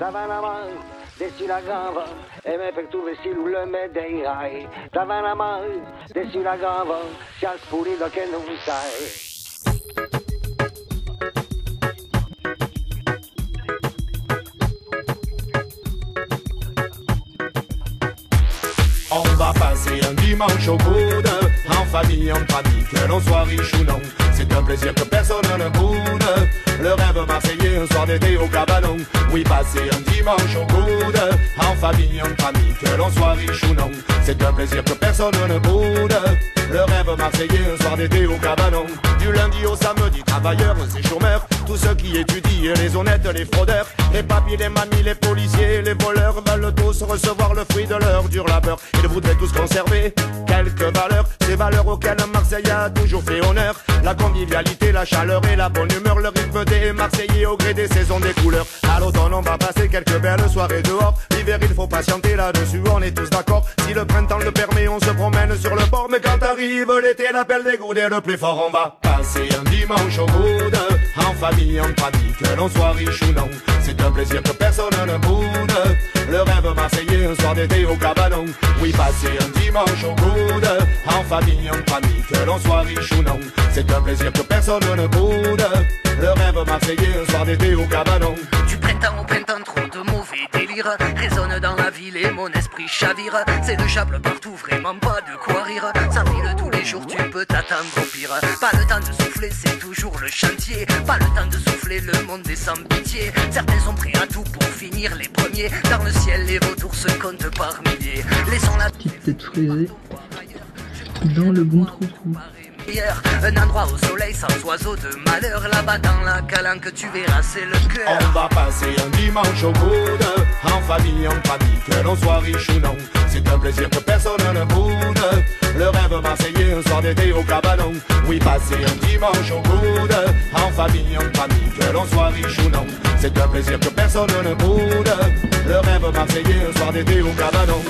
Davanamai, dessus la grave, e me per tu vestir le medeirai. Davanamai, dessus la grave, sia spurito che non sai. On va passer un dimanche au coude, en famille, entre amis, que l'on soit riche ou non. C'est un plaisir que personne ne boude. Le rêve marseillais, un soir d'été au cabanon. Oui, passer un dimanche au coude, en famille, entre amis, que l'on soit riche ou non. C'est un plaisir que personne ne boude. Le rêve marseillais, un soir d'été au cabanon. Du lundi au samedi, travailleurs et chômeurs. Tous ceux qui étudient, les honnêtes, les fraudeurs. Les papiers, les mamies, les policiers, les voleurs veulent tous recevoir le fruit de leur dur labeur. Ils voudraient tous conserver quelques valeurs, ces valeurs auxquelles Marseille a toujours fait honneur. La convivialité, la chaleur et la bonne humeur, le rythme des Marseillais au gré des saisons, des couleurs. À l'automne, on va passer quelques belles soirées dehors. L'hiver, il faut patienter là-dessus, on est tous d'accord. Si le printemps le permet, on se promène sur le bord. Mais quand arrive l'été, l'appel des goûts le plus fort, on va passer un dimanche en famille, en famille, que l'on soit riche ou non. C'est un plaisir que personne ne boude. Le rêve marseillais, un soir d'été au cabanon. Oui, passer un dimanche au coude, en famille, en famille, que l'on soit riche ou non. C'est un plaisir que personne ne boude. Le rêve marseillais, un soir d'été au cabanon. Du printemps au printemps, trop de mauvais délire Résonne dans la ville et mon esprit chavire C'est de chable partout, vraiment pas de quoi rire Ça file tous les jours, tu peux t'attendre au pire. Pas le temps de souffler, c'est toujours le chantier. Pas le temps de souffler, le monde est sans pitié. Certains sont prêts à tout pour finir les premiers. Dans le ciel, les vautours se comptent par milliers. Laissons la Petite tête frisée. Dans le bon trou Un endroit au soleil sans oiseaux de malheur. Là-bas dans la calanque, tu verras, c'est le cœur. On va passer un dimanche au coude, en famille, en famille, que l'on soit riche ou non. C'est un plaisir que personne ne boude. Le rêve marseillais, un soir d'été au cabanon. Oui, passer un dimanche au coude, en famille, en famille, que l'on soit riche ou non. C'est un plaisir que personne ne boude. Le rêve marseillais, un soir d'été au cabanon.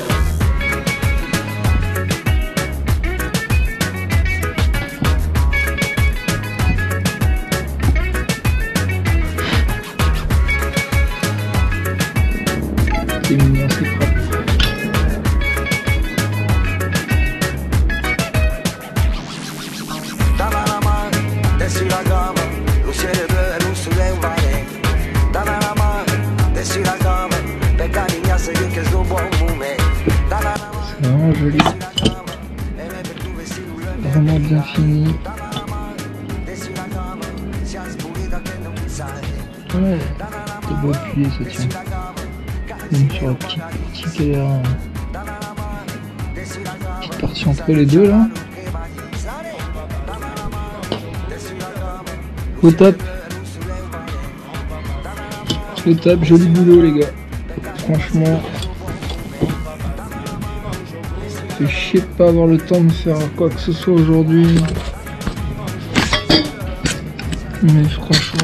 Joli. Vraiment bien fini. Ouais, c'est beau appuyer ça tient. Même sur la petite a l'air. Petite partie entre les deux là. Au top. Au top, joli boulot les gars. Franchement fait chier de pas avoir le temps de faire quoi que ce soit aujourd'hui. Mais franchement...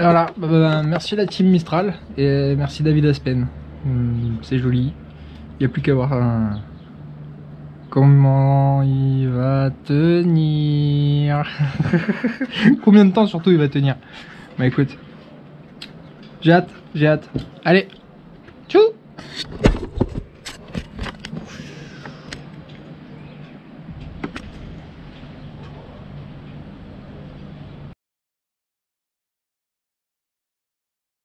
Voilà, bah, bah, merci la team Mistral et merci David Aspen. Hum, C'est joli. Il n'y a plus qu'à voir un... comment il va tenir? Combien de temps surtout il va tenir? Bah écoute, j'ai hâte, j'ai hâte. Allez,